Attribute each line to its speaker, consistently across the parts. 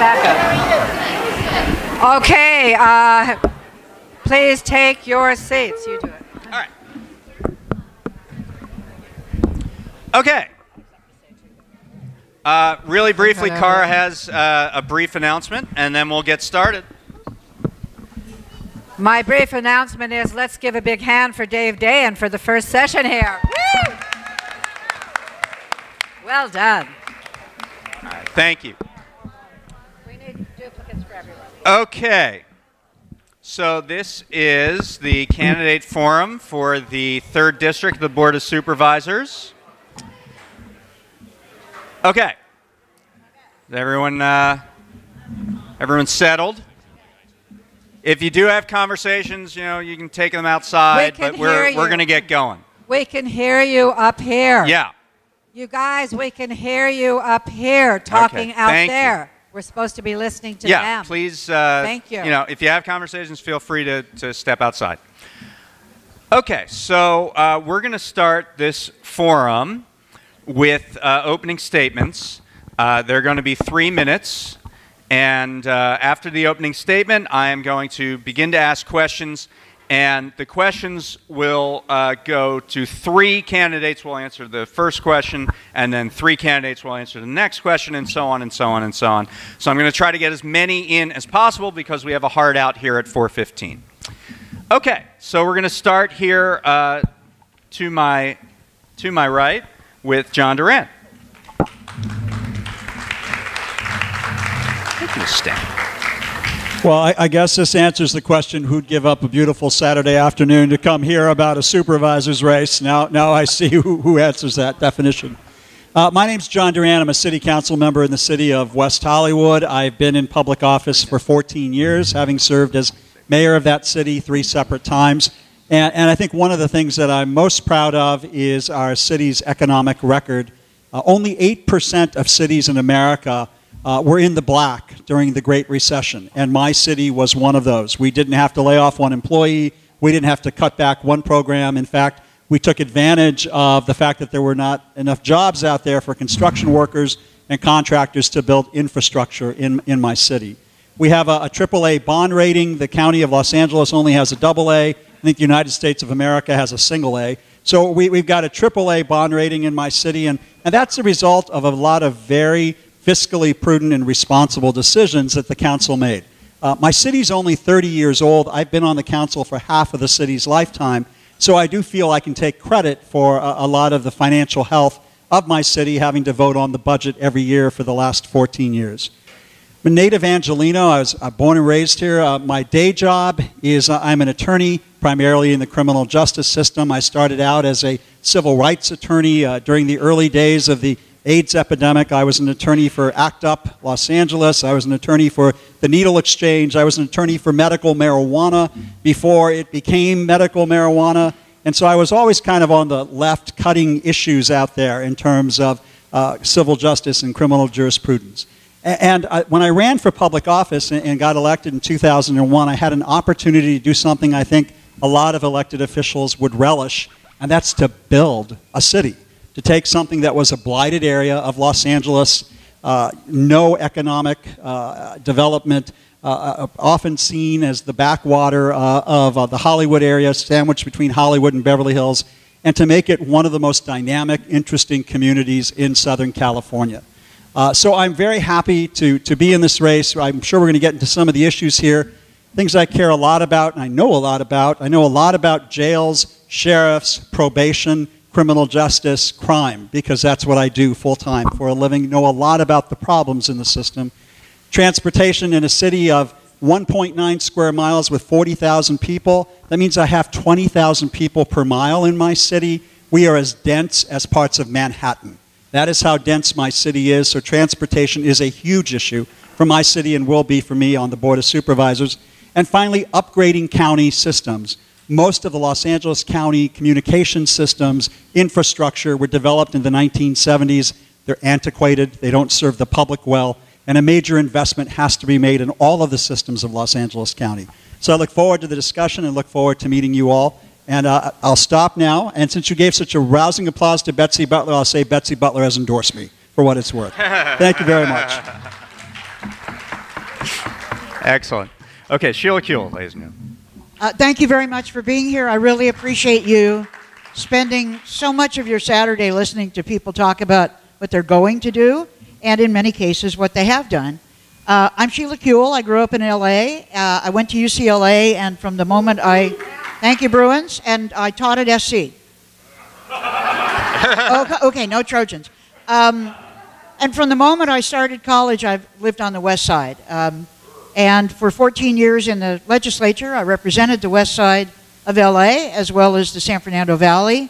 Speaker 1: backup. Okay, uh, please take your seats. You do it.
Speaker 2: All right. Okay. Uh, really briefly, Cara has uh, a brief announcement, and then we'll get started.
Speaker 1: My brief announcement is let's give a big hand for Dave Dayen for the first session here. Woo! Well done.
Speaker 2: All right, thank you.
Speaker 1: We need duplicates for everyone.
Speaker 2: Okay. So this is the candidate forum for the third district of the Board of Supervisors. Okay. Is everyone, uh, everyone settled? If you do have conversations, you know, you can take them outside,
Speaker 1: can
Speaker 2: but we're, we're going to get going.
Speaker 1: We can hear you up here.
Speaker 2: Yeah.
Speaker 1: You guys, we can hear you up here talking out
Speaker 2: thank you.
Speaker 1: We're supposed to be listening to
Speaker 2: yeah,
Speaker 1: them.
Speaker 2: please. Uh,
Speaker 1: Thank you.
Speaker 2: You know, if you have conversations, feel free to, to step outside. Okay, so uh, we're going to start this forum with uh, opening statements. Uh, they're going to be three minutes. And uh, after the opening statement, I am going to begin to ask questions. And the questions will uh, go to three candidates will answer the first question, and then three candidates will answer the next question, and so on and so on and so on. So I'm going to try to get as many in as possible because we have a hard out here at 4:15. Okay, so we're going to start here uh, to my to my right with John Duran. Thank You can stand.
Speaker 3: Well, I, I guess this answers the question who'd give up a beautiful Saturday afternoon to come hear about a supervisor's race. Now, now I see who, who answers that definition. Uh, my name's John Duran. I'm a city council member in the city of West Hollywood. I've been in public office for 14 years, having served as mayor of that city three separate times. And, and I think one of the things that I'm most proud of is our city's economic record. Uh, only 8% of cities in America uh, were in the black during the Great Recession, and my city was one of those. We didn't have to lay off one employee, we didn't have to cut back one program. In fact, we took advantage of the fact that there were not enough jobs out there for construction workers and contractors to build infrastructure in, in my city. We have a, a AAA bond rating. The county of Los Angeles only has a double A. I think the United States of America has a single A. So we, we've got a AAA bond rating in my city, and, and that's a result of a lot of very fiscally prudent and responsible decisions that the council made. Uh, my city's only 30 years old. I've been on the council for half of the city's lifetime, so I do feel I can take credit for a, a lot of the financial health of my city, having to vote on the budget every year for the last 14 years. I'm a native Angelino. I was uh, born and raised here. Uh, my day job is uh, I'm an attorney, primarily in the criminal justice system. I started out as a civil rights attorney uh, during the early days of the AIDS epidemic. I was an attorney for ACT UP Los Angeles. I was an attorney for the Needle Exchange. I was an attorney for medical marijuana before it became medical marijuana. And so I was always kind of on the left cutting issues out there in terms of uh, civil justice and criminal jurisprudence. And I, when I ran for public office and, and got elected in 2001, I had an opportunity to do something I think a lot of elected officials would relish, and that's to build a city. To take something that was a blighted area of Los Angeles, uh, no economic uh, development, uh, uh, often seen as the backwater uh, of uh, the Hollywood area, sandwiched between Hollywood and Beverly Hills, and to make it one of the most dynamic, interesting communities in Southern California. So I'm very happy to, to be in this race. I'm sure we're going to get into some of the issues here. Things I care a lot about and I know a lot about. I know a lot about jails, sheriffs, probation, criminal justice, crime, because that's what I do full time for a living. Know a lot about the problems in the system. Transportation in a city of 1.9 square miles with 40,000 people. That means I have 20,000 people per mile in my city. We are as dense as parts of Manhattan. That is how dense my city is. So transportation is a huge issue for my city and will be for me on the Board of Supervisors. And finally, upgrading county systems. Most of the Los Angeles County communication systems, infrastructure were developed in the 1970s. They're antiquated, they don't serve the public well, and a major investment has to be made in all of the systems of Los Angeles County. So I look forward to the discussion and look forward to meeting you all. And uh, I'll stop now. And since you gave such a rousing applause to Betsy Butler, I'll say Betsy Butler has endorsed me for what it's worth. Thank you very much.
Speaker 2: Excellent. Okay, Sheila Kuehl, ladies and gentlemen.
Speaker 4: Uh, thank you very much for being here. I really appreciate you spending so much of your Saturday listening to people talk about what they're going to do and, in many cases, what they have done. Uh, I'm Sheila Kuehl. I grew up in LA. Uh, I went to UCLA, and from the moment I, thank you, Bruins, and I taught at SC. okay, okay, no Trojans. Um, and from the moment I started college, I've lived on the West Side. Um, and for 14 years in the legislature, I represented the West Side of LA as well as the San Fernando Valley.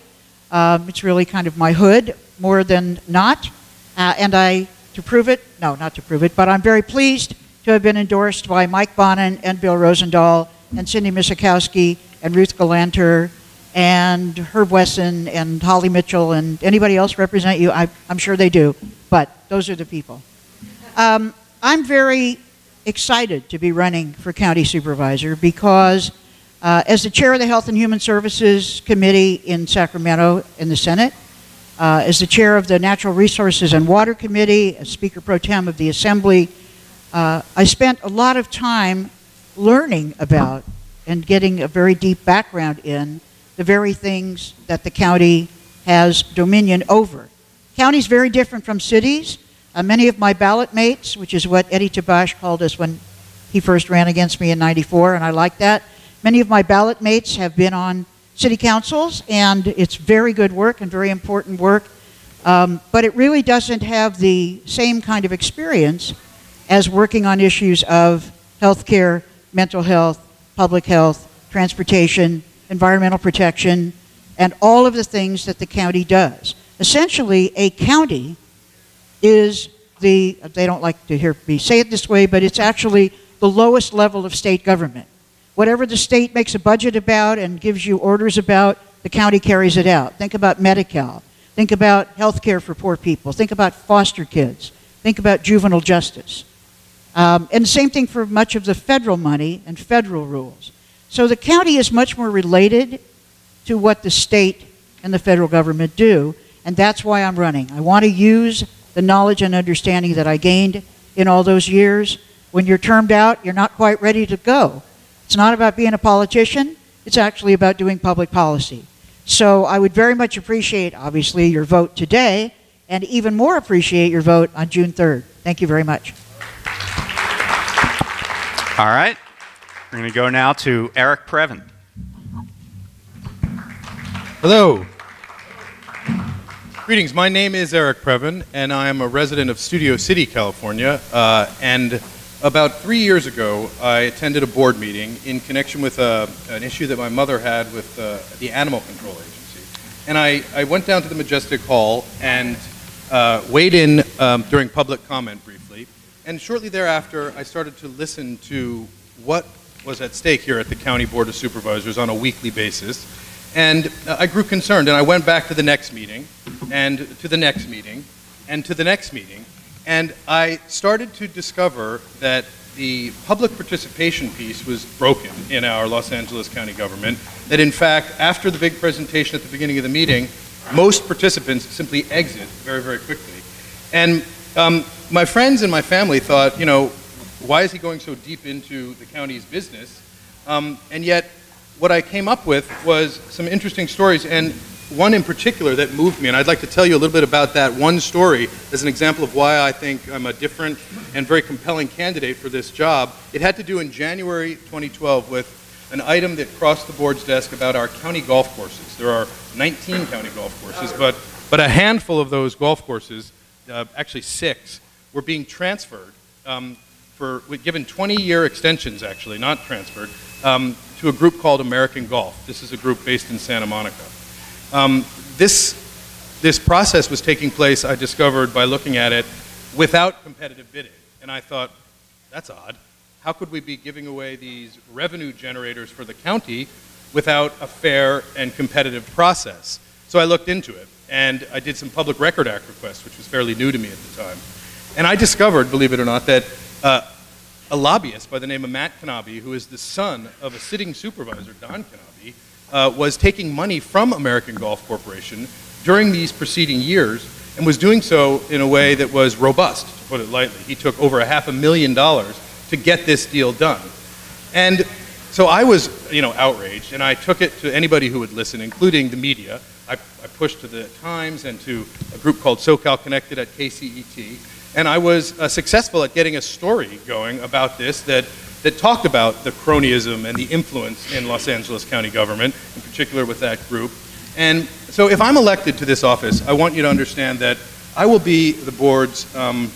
Speaker 4: Um, it's really kind of my hood more than not. Uh, and I, to prove it, no, not to prove it, but I'm very pleased to have been endorsed by Mike Bonin and Bill Rosendahl and Cindy Miscikowski and Ruth Galanter and Herb Wesson and Holly Mitchell and anybody else represent you? I, am sure they do, but those are the people. Um, I'm very excited to be running for county supervisor because uh, as the chair of the Health and Human Services Committee in Sacramento in the Senate, uh, as the chair of the Natural Resources and Water Committee, as Speaker Pro Tem of the Assembly, uh, I spent a lot of time learning about and getting a very deep background in the very things that the county has dominion over. Counties very different from cities. Uh, many of my ballot mates, which is what Eddie Tabash called us when he first ran against me in 94, and I like that. Many of my ballot mates have been on city councils, and it's very good work and very important work. Um, but it really doesn't have the same kind of experience as working on issues of healthcare, mental health, public health, transportation, environmental protection, and all of the things that the county does. Essentially, a county is the, they don't like to hear me say it this way, but it's actually the lowest level of state government. Whatever the state makes a budget about and gives you orders about, the county carries it out. Think about Medi-Cal. Think about health care for poor people. Think about foster kids. Think about juvenile justice. Um, and the same thing for much of the federal money and federal rules. So the county is much more related to what the state and the federal government do, and that's why I'm running. I want to use the knowledge and understanding that I gained in all those years. When you're termed out, you're not quite ready to go. It's not about being a politician, it's actually about doing public policy. So I would very much appreciate, obviously, your vote today, and even more appreciate your vote on June 3rd. Thank you very much.
Speaker 2: All right. We're going to go now to Eric Preven.
Speaker 5: Hello. Greetings. My name is Eric Preven, and I am a resident of Studio City, California. Uh, and about three years ago, I attended a board meeting in connection with uh, an issue that my mother had with uh, the Animal Control Agency. And I, I, went down to the Majestic Hall and uh, weighed in um, during public comment briefly. And shortly thereafter, I started to listen to what was at stake here at the County Board of Supervisors on a weekly basis. And uh, I grew concerned, and I went back to the next meeting, and to the next meeting, and to the next meeting, and I started to discover that the public participation piece was broken in our Los Angeles County government. That in fact, after the big presentation at the beginning of the meeting, most participants simply exit very, very quickly. And um, my friends and my family thought, you know, why is he going so deep into the county's business? Um, and yet, what I came up with was some interesting stories, and one in particular that moved me, and I'd like to tell you a little bit about that one story as an example of why I think I'm a different and very compelling candidate for this job. It had to do in January 2012 with an item that crossed the board's desk about our county golf courses. There are 19 county golf courses, but, but a handful of those golf courses, uh, actually six, were being transferred um, for given 20-year extensions, actually, not transferred, um, to a group called American Golf. This is a group based in Santa Monica. Um, this, this process was taking place, I discovered, by looking at it without competitive bidding. And I thought, that's odd. How could we be giving away these revenue generators for the county without a fair and competitive process? So I looked into it, and I did some Public Record Act requests, which was fairly new to me at the time. And I discovered, believe it or not, that uh, a lobbyist by the name of Matt Knabe, who is the son of a sitting supervisor, Don Knabe, uh, was taking money from American Golf Corporation during these preceding years and was doing so in a way that was robust, to put it lightly. He took over a half a million dollars to get this deal done. And so I was, you know, outraged, and I took it to anybody who would listen, including the media. I, I pushed to the Times and to a group called SoCal Connected at KCET, and I was uh, successful at getting a story going about this that, that talked about the cronyism and the influence in Los Angeles County government, in particular with that group. And so if I'm elected to this office, I want you to understand that I will be the board's, um,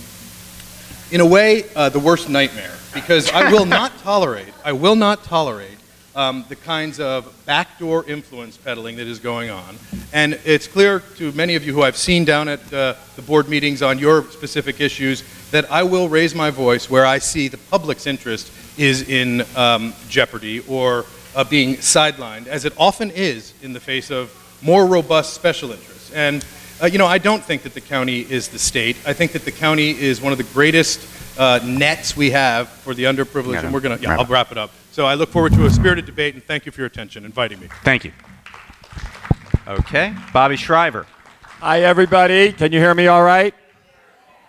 Speaker 5: in a way, uh, the worst nightmare because I will not tolerate, I will not tolerate um, the kinds of backdoor influence peddling that is going on. And it's clear to many of you who I've seen down at uh, the board meetings on your specific issues that I will raise my voice where I see the public's interest is in um, jeopardy or uh, being sidelined, as it often is in the face of more robust special interests. And, uh, you know, I don't think that the county is the state. I think that the county is one of the greatest uh, nets we have for the underprivileged, and we're going to, yeah, I'll wrap it up. So I look forward to a spirited debate, and thank you for your attention, inviting me.
Speaker 2: Thank you. Okay, Bobby Shriver.
Speaker 6: Hi, everybody. Can you hear me all right?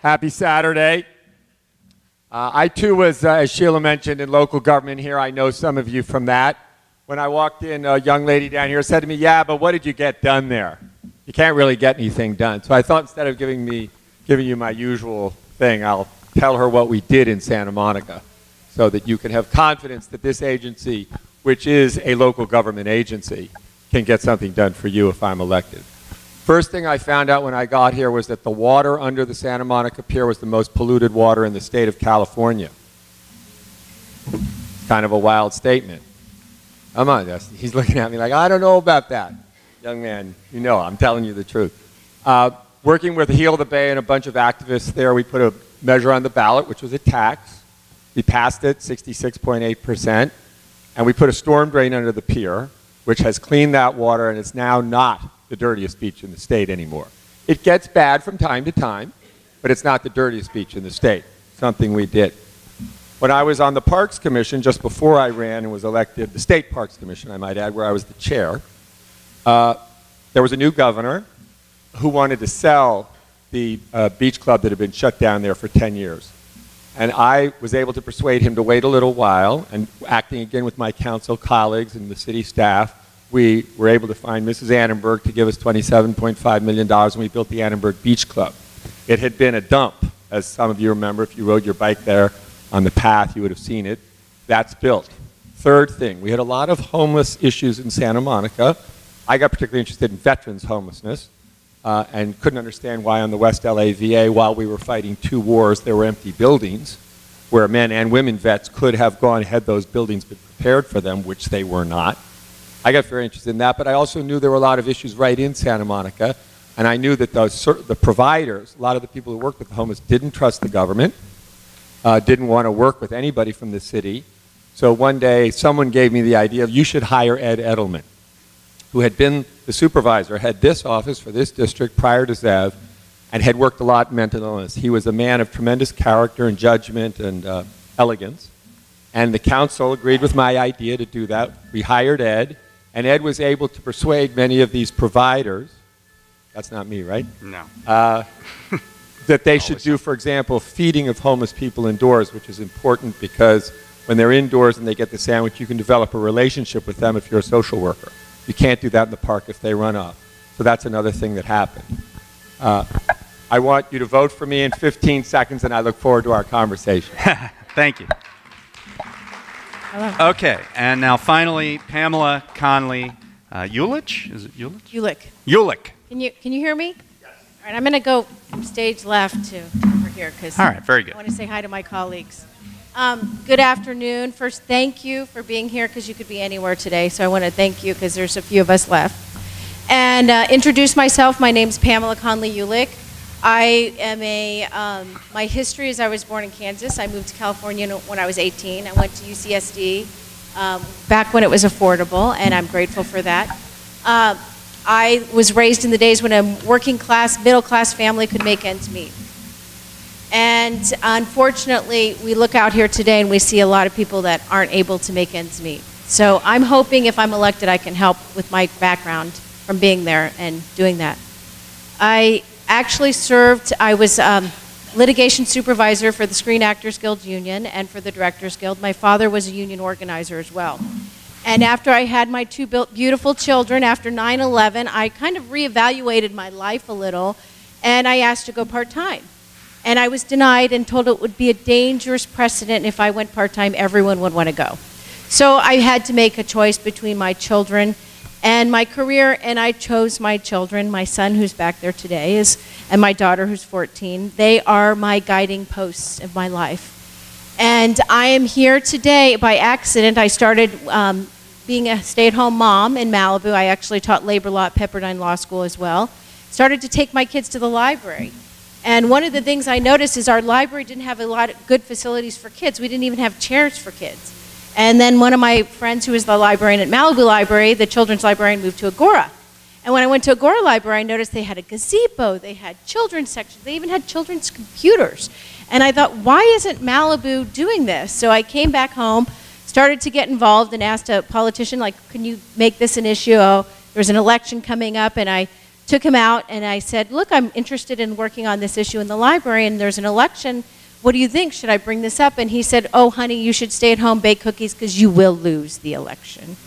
Speaker 6: Happy Saturday. Uh, I too was, uh, as Sheila mentioned, in local government here. I know some of you from that. When I walked in, a young lady down here said to me, Yeah, but what did you get done there? You can't really get anything done. So I thought instead of giving me giving you my usual thing, I'll tell her what we did in Santa Monica so that you can have confidence that this agency, which is a local government agency, can get something done for you if I'm elected. First thing I found out when I got here was that the water under the Santa Monica Pier was the most polluted water in the state of California. Kind of a wild statement. Come on. He's looking at me like, I don't know about that. Young man, you know, I'm telling you the truth. Uh, working with Heal the Bay and a bunch of activists there, we put a measure on the ballot, which was a tax. We passed it, 66.8%. And we put a storm drain under the pier, which has cleaned that water, and it's now not the dirtiest beach in the state anymore. It gets bad from time to time, but it's not the dirtiest beach in the state, something we did. When I was on the Parks Commission, just before I ran and was elected, the State Parks Commission, I might add, where I was the chair, uh, there was a new governor who wanted to sell the uh, beach club that had been shut down there for 10 years. And I was able to persuade him to wait a little while, and acting again with my council colleagues and the city staff, we were able to find Mrs. Annenberg to give us $27.5 million, and we built the Annenberg Beach Club. It had been a dump, as some of you remember. If you rode your bike there on the path, you would have seen it. That's built. Third thing, we had a lot of homeless issues in Santa Monica. I got particularly interested in veterans homelessness uh, and couldn't understand why on the West LA VA, while we were fighting two wars, there were empty buildings where men and women vets could have gone had those buildings been prepared for them, which they were not. I got very interested in that, but I also knew there were a lot of issues right in Santa Monica, and I knew that the, the providers, a lot of the people who worked with the homeless, didn't trust the government, uh, didn't want to work with anybody from the city. So one day, someone gave me the idea of you should hire Ed Edelman who had been the supervisor, had this office for this district prior to Zev, and had worked a lot in mental illness. He was a man of tremendous character and judgment and uh, elegance. And the council agreed with my idea to do that. We hired Ed, and Ed was able to persuade many of these providers that's not me, right?
Speaker 2: No.
Speaker 6: Uh, that they should do, for example, feeding of homeless people indoors, which is important because when they're indoors and they get the sandwich, you can develop a relationship with them if you're a social worker. You can't do that in the park if they run off. So that's another thing that happened. Uh, I want you to vote for me in 15 seconds, and I look forward to our conversation.
Speaker 2: Thank you. Okay, and now finally, Pamela Conley uh, Ulich. Is it Ulich?
Speaker 7: Ulick.
Speaker 2: Ulich.
Speaker 7: Can you can you hear me? Yes. All right, I'm going to go from stage left to over here because
Speaker 2: all right, very good.
Speaker 7: I want to say hi to my colleagues. Um, good afternoon. First, thank you for being here because you could be anywhere today. So I want to thank you because there's a few of us left. And uh, introduce myself. My name's Pamela Conley Ulich. I am a, um, my history is I was born in Kansas. I moved to California when I was 18. I went to UCSD um, back when it was affordable, and I'm grateful for that. Uh, I was raised in the days when a working class, middle class family could make ends meet. And unfortunately, we look out here today and we see a lot of people that aren't able to make ends meet. So I'm hoping if I'm elected, I can help with my background from being there and doing that. I actually served, I was um, litigation supervisor for the Screen Actors Guild Union and for the Directors Guild. My father was a union organizer as well. And after I had my two beautiful children after 9 11, I kind of reevaluated my life a little and I asked to go part time. And I was denied and told it would be a dangerous precedent if I went part time, everyone would want to go. So I had to make a choice between my children and my career, and I chose my children. My son, who's back there today, is, and my daughter, who's 14. They are my guiding posts of my life. And I am here today by accident. I started um, being a stay at home mom in Malibu. I actually taught labor law at Pepperdine Law School as well. Started to take my kids to the library. And one of the things I noticed is our library didn't have a lot of good facilities for kids. We didn't even have chairs for kids. And then one of my friends who was the librarian at Malibu Library, the children's librarian, moved to Agoura. And when I went to Agoura Library, I noticed they had a gazebo, they had children's sections, they even had children's computers. And I thought, why isn't Malibu doing this? So I came back home, started to get involved, and asked a politician, like, can you make this an issue? Oh, there's an election coming up, and I took him out and I said, look, I'm interested in working on this issue in the library, and there's an election what do you think? Should I bring this up? And he said, Oh, honey, you should stay at home, bake cookies, because you will lose the election.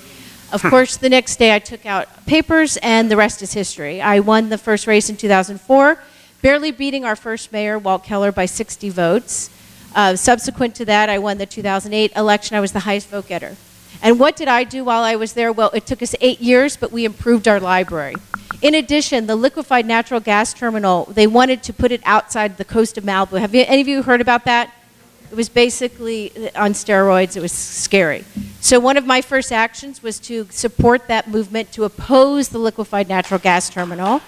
Speaker 7: Of course, the next day I took out papers, and the rest is history. I won the first race in 2004, barely beating our first mayor, Walt Keller, by 60 votes. Uh, subsequent to that, I won the 2008 election. I was the highest vote getter. And what did I do while I was there? Well, it took us eight years, but we improved our library. In addition, the liquefied natural gas terminal, they wanted to put it outside the coast of Malibu. Have you, any of you heard about that? It was basically uh, on steroids. It was scary. So one of my first actions was to support that movement to oppose the liquefied natural gas terminal.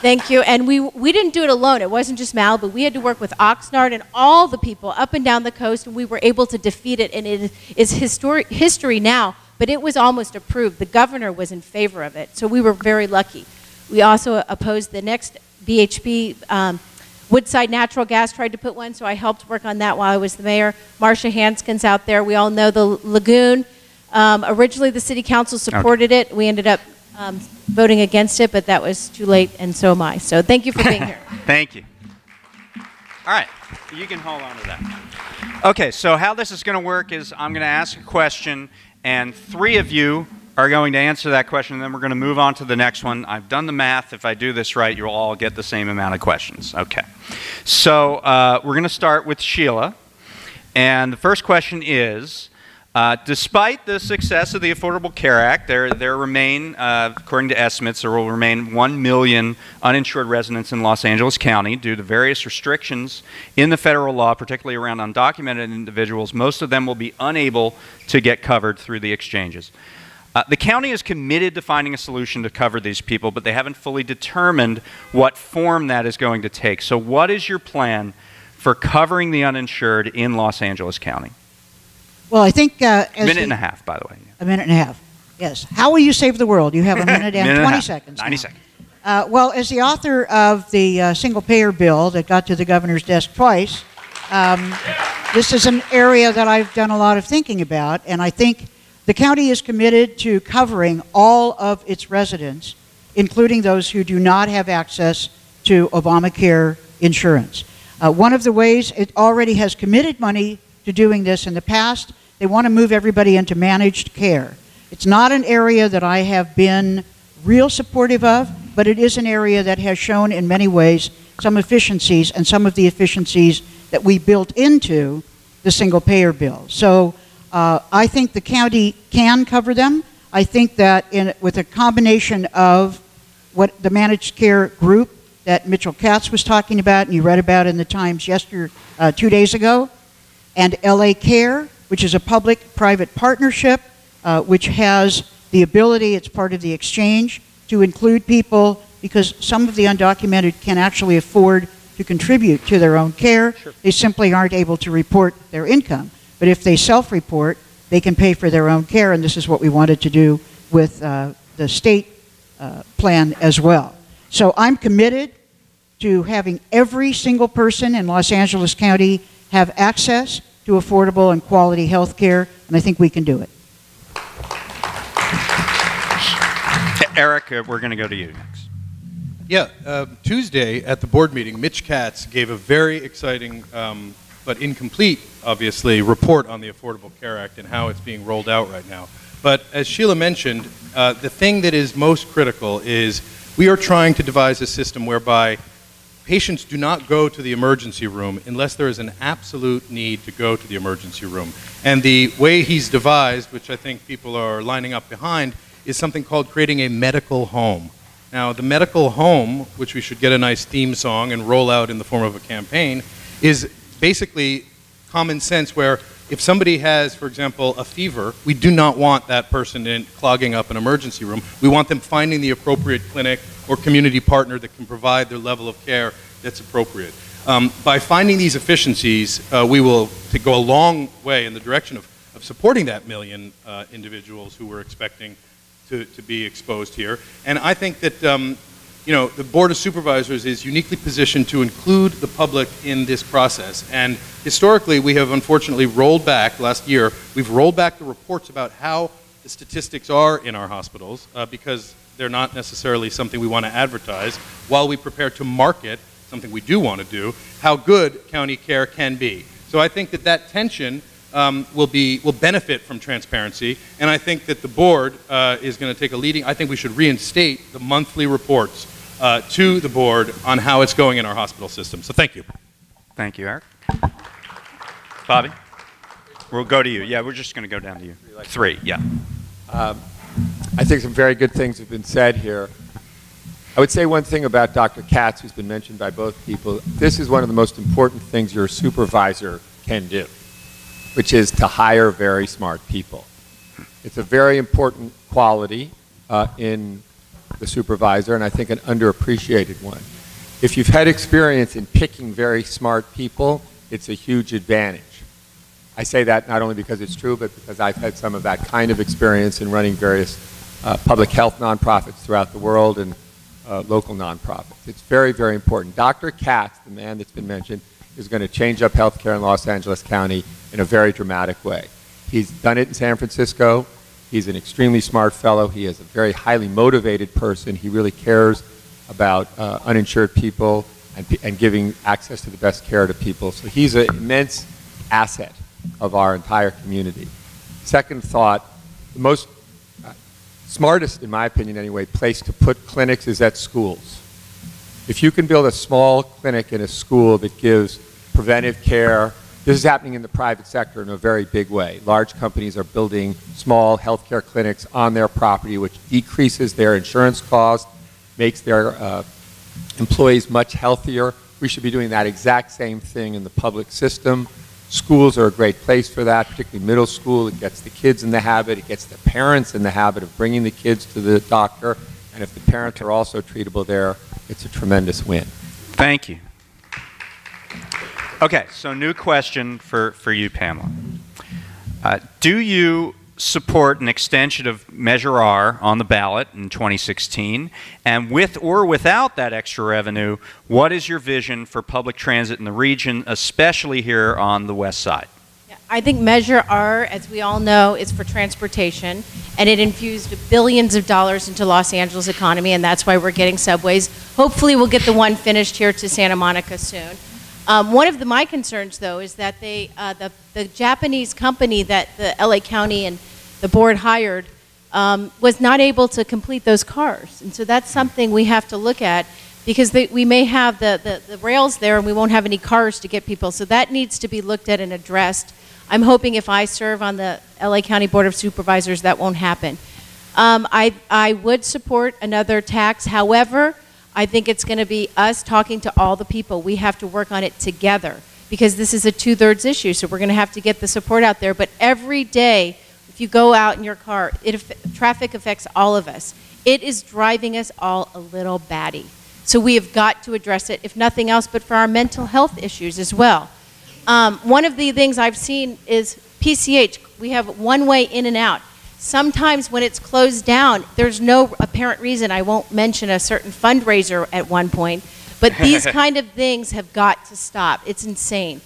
Speaker 7: Thank you. And we, we didn't do it alone. It wasn't just Malibu. We had to work with Oxnard and all the people up and down the coast, and we were able to defeat it. And it is history now, but it was almost approved. The governor was in favor of it. So we were very lucky. We also opposed the next BHP. Um, Woodside Natural Gas tried to put one, so I helped work on that while I was the mayor. Marcia Hanscom's out there. We all know the lagoon. Um, originally, the city council supported okay. it. We ended up um, voting against it, but that was too late, and so am I. So thank you for being here.
Speaker 2: thank you. All right, you can hold on to that. Okay, so how this is going to work is I'm going to ask a question, and three of you are going to answer that question, and then we're going to move on to the next one. I've done the math. If I do this right, you'll all get the same amount of questions. Okay. So uh, we're going to start with Sheila. And the first question is uh, Despite the success of the Affordable Care Act, there, there remain, uh, according to estimates, there will remain 1 million uninsured residents in Los Angeles County due to various restrictions in the federal law, particularly around undocumented individuals. Most of them will be unable to get covered through the exchanges. Uh, the county is committed to finding a solution to cover these people, but they haven't fully determined what form that is going to take. So, what is your plan for covering the uninsured in Los Angeles County?
Speaker 4: Well, I think. Uh,
Speaker 2: a minute and a half, by the way.
Speaker 4: A minute and a half. Yes. How will you save the world? You have a minute and
Speaker 2: minute
Speaker 4: 20
Speaker 2: and
Speaker 4: seconds.
Speaker 2: 90 now. seconds.
Speaker 4: Uh, well, as the author of the uh, single payer bill that got to the governor's desk twice, um, this is an area that I've done a lot of thinking about, and I think the county is committed to covering all of its residents, including those who do not have access to Obamacare insurance. Uh, one of the ways it already has committed money to doing this in the past, they want to move everybody into managed care. It's not an area that I have been real supportive of, but it is an area that has shown in many ways some efficiencies and some of the efficiencies that we built into the single payer bill. So uh, I think the county can cover them. I think that in, with a combination of what the managed care group that Mitchell Katz was talking about and you read about in the Times yesterday, uh, two days ago, and LA Care, which is a public-private partnership, uh, which has the ability, it's part of the exchange, to include people because some of the undocumented can actually afford to contribute to their own care. Sure. They simply aren't able to report their income. But if they self report, they can pay for their own care, and this is what we wanted to do with uh, the state uh, plan as well. So I'm committed to having every single person in Los Angeles County have access to affordable and quality health care, and I think we can do it.
Speaker 2: Eric, uh, we're going to go to you next.
Speaker 5: Yeah, uh, Tuesday at the board meeting, Mitch Katz gave a very exciting, um, but incomplete, obviously, report on the Affordable Care Act and how it's being rolled out right now. But as Sheila mentioned, uh, the thing that is most critical is we are trying to devise a system whereby patients do not go to the emergency room unless there is an absolute need to go to the emergency room. And the way he's devised, which I think people are lining up behind, is something called creating a medical home. Now, the medical home, which we should get a nice theme song and roll out in the form of a campaign, is basically common sense where if somebody has, for example, a fever, we do not want that person in clogging up an emergency room. We want them finding the appropriate clinic or community partner that can provide their level of care that's appropriate. Um, by finding these efficiencies, uh, we will go a long way in the direction of, of supporting that million uh, individuals who we're expecting to, to be exposed here. And I think that um, you know, the Board of Supervisors is uniquely positioned to include the public in this process. And historically, we have unfortunately rolled back, last year, we've rolled back the reports about how the statistics are in our hospitals uh, because they're not necessarily something we want to advertise while we prepare to market, something we do want to do, how good county care can be. So I think that that tension um, will, be, will benefit from transparency, and I think that the board uh, is going to take a leading, I think we should reinstate the monthly reports uh, to the board on how it's going in our hospital system. So thank you.
Speaker 2: Thank you, Eric. Bobby? We'll go to you. Yeah, we're just going to go down to you. Three, yeah.
Speaker 6: Um, I think some very good things have been said here. I would say one thing about Dr. Katz, who's been mentioned by both people. This is one of the most important things your supervisor can do which is to hire very smart people. It's a very important quality uh, in the supervisor, and I think an underappreciated one. If you've had experience in picking very smart people, it's a huge advantage. I say that not only because it's true, but because I've had some of that kind of experience in running various uh, public health nonprofits throughout the world and uh, local nonprofits. It's very, very important. Dr. Katz, the man that's been mentioned, is going to change up healthcare in Los Angeles County in a very dramatic way. He's done it in San Francisco. He's an extremely smart fellow. He is a very highly motivated person. He really cares about uh, uninsured people and, and giving access to the best care to people. So he's an immense asset of our entire community. Second thought, the most uh, smartest, in my opinion anyway, place to put clinics is at schools. If you can build a small clinic in a school that gives preventive care, this is happening in the private sector in a very big way. Large companies are building small healthcare clinics on their property, which decreases their insurance costs, makes their uh, employees much healthier. We should be doing that exact same thing in the public system. Schools are a great place for that, particularly middle school. It gets the kids in the habit, it gets the parents in the habit of bringing the kids to the doctor. And if the parents are also treatable there, it's a tremendous win.
Speaker 2: Thank you. Okay, so new question for, for you, Pamela. Uh, do you support an extension of Measure R on the ballot in 2016? And with or without that extra revenue, what is your vision for public transit in the region, especially here on the west side?
Speaker 7: I think Measure R, as we all know, is for transportation, and it infused billions of dollars into Los Angeles economy, and that's why we're getting subways. Hopefully, we'll get the one finished here to Santa Monica soon. Um, one of the, my concerns, though, is that they, uh, the, the Japanese company that the LA County and the board hired um, was not able to complete those cars. And so that's something we have to look at because they, we may have the, the, the, rails there and we won't have any cars to get people. So that needs to be looked at and addressed. I'm hoping if I serve on the LA County Board of Supervisors, that won't happen. Um, I, I would support another tax. However, I think it's going to be us talking to all the people. We have to work on it together because this is a two thirds issue. So we're going to have to get the support out there. But every day, if you go out in your car, it, traffic affects all of us. It is driving us all a little batty. So we have got to address it, if nothing else, but for our mental health issues as well. Um, one of the things I've seen is PCH. We have one way in and out. Sometimes when it's closed down, there's no apparent reason. I won't mention a certain fundraiser at one point, but these kind of things have got to stop. It's insane.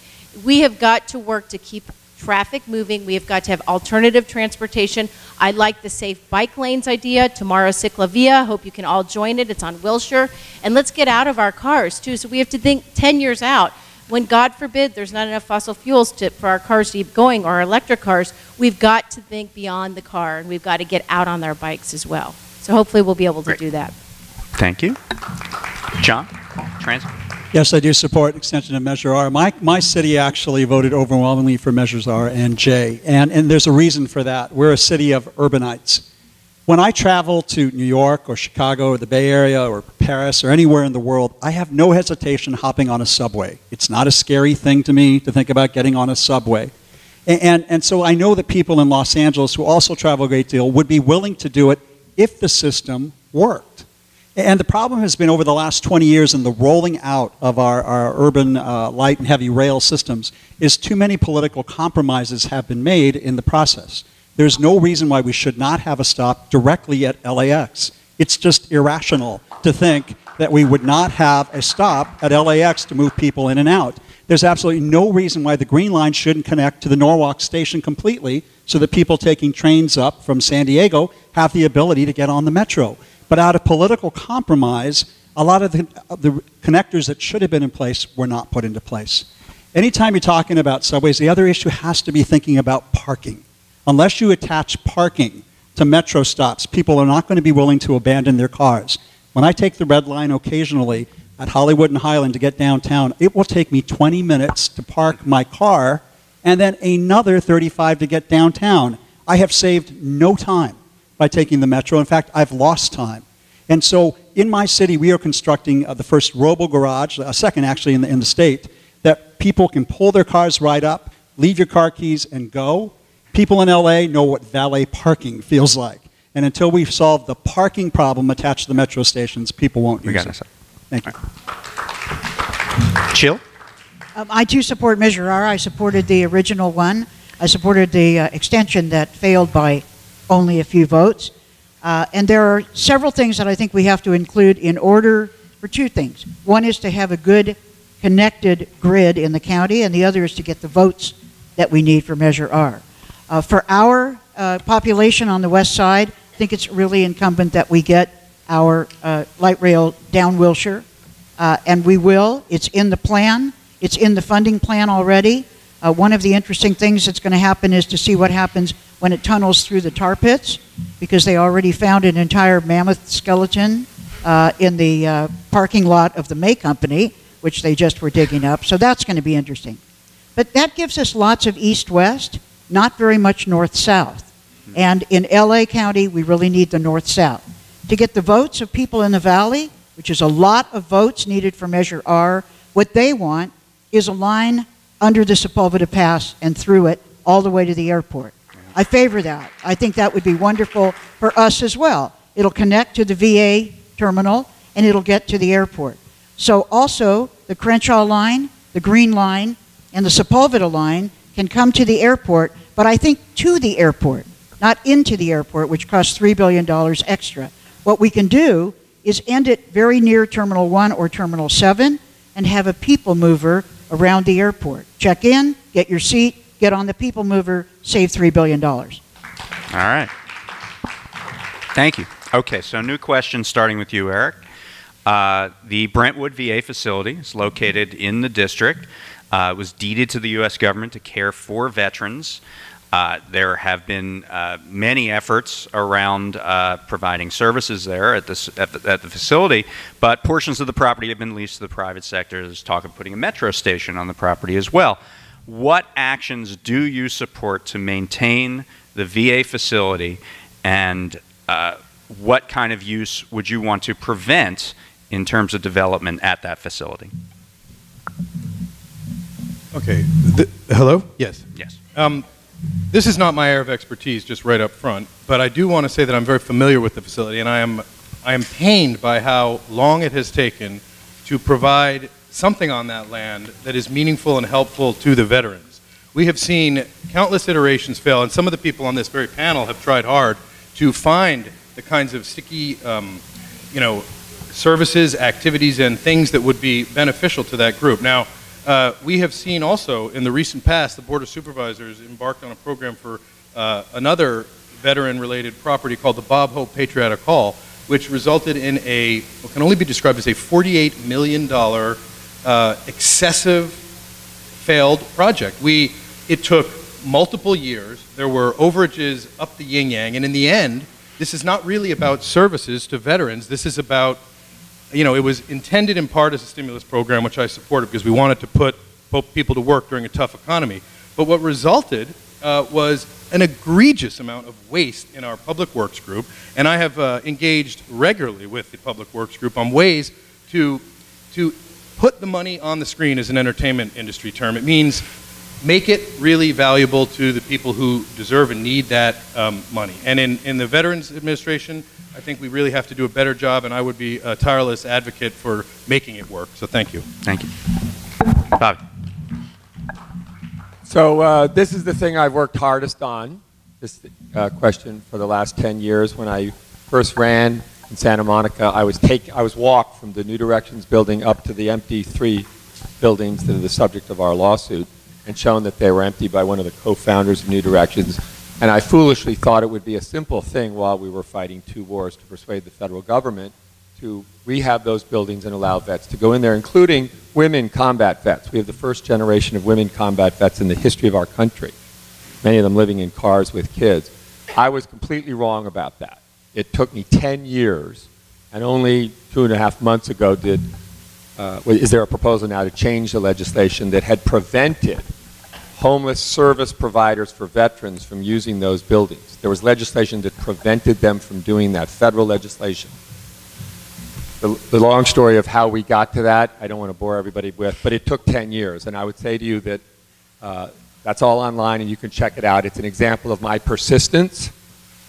Speaker 7: We have got to work to keep traffic moving. We have got to have alternative transportation. I like the safe bike lanes idea, tomorrow Ciclavia. Hope you can all join it. It's on Wilshire. And let's get out of our cars, too. So we have to think 10 years out. When, God forbid, there's not enough fossil fuels to, for our cars to keep going, or our electric cars, we've got to think beyond the car, and we've got to get out on our bikes as well. So hopefully we'll be able to
Speaker 2: Great.
Speaker 7: do that.
Speaker 2: Thank you. John? Trans?
Speaker 3: Yes, I do support extension of Measure R. My, my city actually voted overwhelmingly for Measures R and J, and, and there's a reason for that. We're a city of urbanites. When I travel to New York or Chicago or the Bay Area or Paris or anywhere in the world, I have no hesitation hopping on a subway. It's not a scary thing to me to think about getting on a subway. And, and, and so I know that people in Los Angeles who also travel a great deal would be willing to do it if the system worked. And the problem has been over the last 20 years in the rolling out of our, our urban uh, light and heavy rail systems is too many political compromises have been made in the process. There's no reason why we should not have a stop directly at LAX. It's just irrational to think that we would not have a stop at LAX to move people in and out. There's absolutely no reason why the Green Line shouldn't connect to the Norwalk station completely so that people taking trains up from San Diego have the ability to get on the metro. But out of political compromise, a lot of the, the connectors that should have been in place were not put into place. Anytime you're talking about subways, the other issue has to be thinking about parking. Unless you attach parking to metro stops, people are not going to be willing to abandon their cars. When I take the red line occasionally at Hollywood and Highland to get downtown, it will take me 20 minutes to park my car and then another 35 to get downtown. I have saved no time by taking the metro. In fact, I've lost time. And so in my city, we are constructing uh, the first robo garage, a second actually in the, in the state, that people can pull their cars right up, leave your car keys, and go. People in LA know what valet parking feels like. And until we solve the parking problem attached to the metro stations, people won't
Speaker 2: We
Speaker 3: use
Speaker 2: got
Speaker 3: it.
Speaker 2: this.
Speaker 3: Thank you.
Speaker 2: Chill?
Speaker 4: Um, I too support Measure R. I supported the original one. I supported the uh, extension that failed by only a few votes. Uh, and there are several things that I think we have to include in order for two things. One is to have a good connected grid in the county, and the other is to get the votes that we need for Measure R. Uh, for our uh, population on the west side, I think it's really incumbent that we get our uh, light rail down Wilshire, uh, and we will. It's in the plan. It's in the funding plan already. Uh, one of the interesting things that's going to happen is to see what happens when it tunnels through the tar pits, because they already found an entire mammoth skeleton uh, in the parking lot of the May Company, which they just were digging up. So that's going to be interesting. But that gives us lots of east-west, not very much north-south. Mm-hmm. And in LA County, we really need the north-south. To get the votes of people in the valley, which is a lot of votes needed for Measure R, what they want is a line under the Sepulveda Pass and through it all the way to the airport. I favor that. I think that would be wonderful for us as well. It'll connect to the VA terminal and it'll get to the airport. So also the Crenshaw line, the Green line, and the Sepulveda line can come to the airport, but I think to the airport, not into the airport, which costs $3 billion extra. What we can do is end it very near Terminal 1 or Terminal 7 and have a people mover around the airport. Check in, get your seat, get on the people mover, save $3 billion.
Speaker 2: All right. Thank you. Okay, so new question starting with you, Eric. Uh, the Brentwood VA facility is located in the district. Uh, was deeded to the U.S. government to care for veterans. Uh, there have been uh, many efforts around uh, providing services there at, this, at, the, at the facility, but portions of the property have been leased to the private sector. There's talk of putting a metro station on the property as well. What actions do you support to maintain the VA facility, and uh, what kind of use would you want to prevent in terms of development at that facility?
Speaker 5: Okay. The, hello? Yes.
Speaker 2: Yes.
Speaker 5: Um, this is not my area of expertise, just right up front, but I do want to say that I'm very familiar with the facility, and I am, I am pained by how long it has taken to provide something on that land that is meaningful and helpful to the veterans. We have seen countless iterations fail, and some of the people on this very panel have tried hard to find the kinds of sticky, um, you know, services, activities, and things that would be beneficial to that group. Now, Uh, we have seen also in the recent past, the Board of Supervisors embarked on a program for uh, another veteran-related property called the Bob Hope Patriotic Hall, which resulted in a, what can only be described as a $48 million uh, excessive failed project. We, it took multiple years. There were overages up the yin yang, and in the end, this is not really about services to veterans. This is about, you know, it was intended in part as a stimulus program, which I supported because we wanted to put people to work during a tough economy. But what resulted uh, was an egregious amount of waste in our public works group, and I have uh, engaged regularly with the public works group on ways to, to put the money on the screen as an entertainment industry term. It means make it really valuable to the people who deserve and need that um, money. And in, in the Veterans Administration, I think we really have to do a better job, and I would be a tireless advocate for making it work. So thank you.
Speaker 2: Thank you. Bobby.
Speaker 6: So uh, this is the thing I've worked hardest on, this uh, question for the last 10 years. When I first ran in Santa Monica, I was, take, I was walked from the New Directions building up to the empty three buildings that are the subject of our lawsuit and shown that they were empty by one of the co-founders of New Directions. And I foolishly thought it would be a simple thing while we were fighting two wars to persuade the federal government to rehab those buildings and allow vets to go in there, including women combat vets. We have the first generation of women combat vets in the history of our country, many of them living in cars with kids. I was completely wrong about that. It took me 10 years, and only two and a half months ago did, uh, is there a proposal now to change the legislation that had prevented homeless service providers for veterans from using those buildings. There was legislation that prevented them from doing that, federal legislation the, the long story of how we got to that, I don't want to bore everybody with, but it took 10 years. And I would say to you that uh, that's all online and you can check it out. It's an example of my persistence.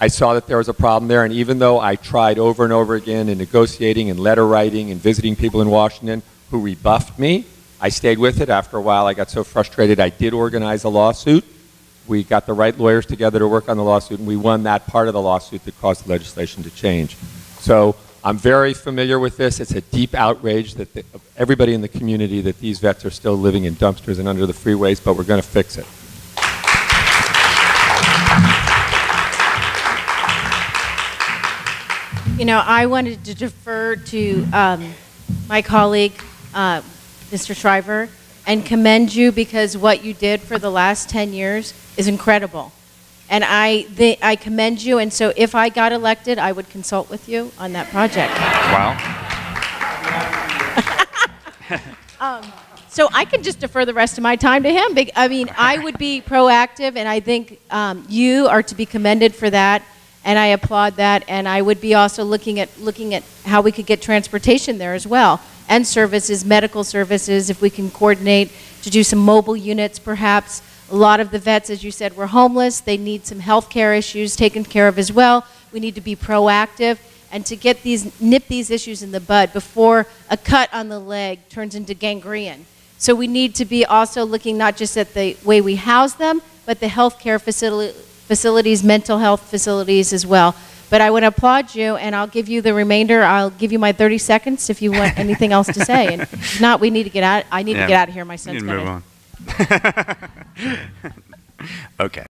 Speaker 6: I saw that there was a problem there, and even though I tried over and over again in negotiating and letter writing and visiting people in Washington who rebuffed me, I stayed with it. After a while, I got so frustrated, I did organize a lawsuit. We got the right lawyers together to work on the lawsuit, and we won that part of the lawsuit that caused the legislation to change. So I'm very familiar with this. It's a deep outrage that the, everybody in the community that these vets are still living in dumpsters and under the freeways, but we're going to fix it.
Speaker 7: You know, I wanted to defer to um, my colleague, uh, Mr. Shriver, and commend you because what you did for the last 10 years is incredible. And I, I commend you. And so if I got elected, I would consult with you on that project.
Speaker 2: Wow.
Speaker 7: um, so I can just defer the rest of my time to him. I mean, I would be proactive, and I think um, you are to be commended for that. And I applaud that. And I would be also looking at looking at how we could get transportation there as well, and services, medical services, if we can coordinate to do some mobile units, perhaps. A lot of the vets, as you said, were homeless. They need some health care issues taken care of as well. We need to be proactive and to get these, nip these issues in the bud before a cut on the leg turns into gangrene. So we need to be also looking not just at the way we house them, but the health care facility, facilities, mental health facilities as well. But I would applaud you, and I'll give you the remainder. I'll give you my 30 seconds if you want anything else to say. And if not, we need to get out. I need yeah, to get out of here. My son's going to
Speaker 2: okay.